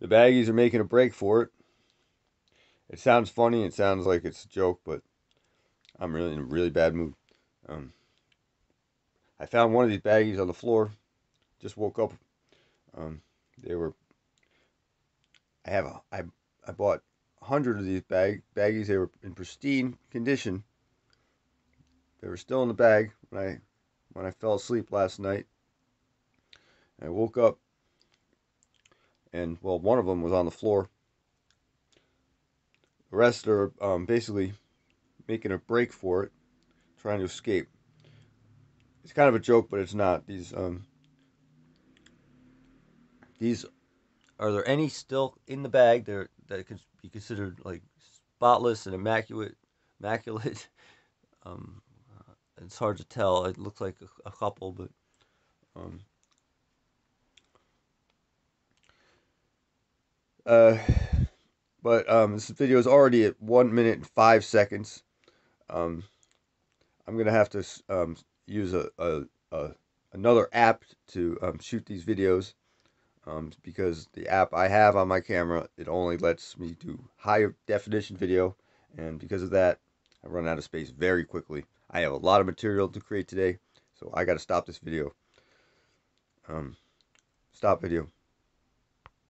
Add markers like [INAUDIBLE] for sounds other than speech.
the baggies are making a break for it. It sounds funny. It sounds like it's a joke, but I'm really in a really bad mood. Um, I found one of these baggies on the floor. Just woke up. Um, they were. I have a. I I bought a hundred of these bag baggies. They were in pristine condition. They were still in the bag when I when I fell asleep last night. I woke up and well, one of them was on the floor. The rest are um, basically making a break for it, trying to escape. It's kind of a joke, but it's not. These um, these are there any still in the bag? There that could be considered like spotless and immaculate, immaculate. [LAUGHS] Um, it's hard to tell. It looks like a, a couple, but um, Uh, but um, this video is already at one minute and five seconds. Um, I'm gonna have to um, use a, a, a, another app to um, shoot these videos um, because the app I have on my camera it only lets me do high definition video, and because of that, I run out of space very quickly. I have a lot of material to create today, so I got to stop this video. Um, stop video.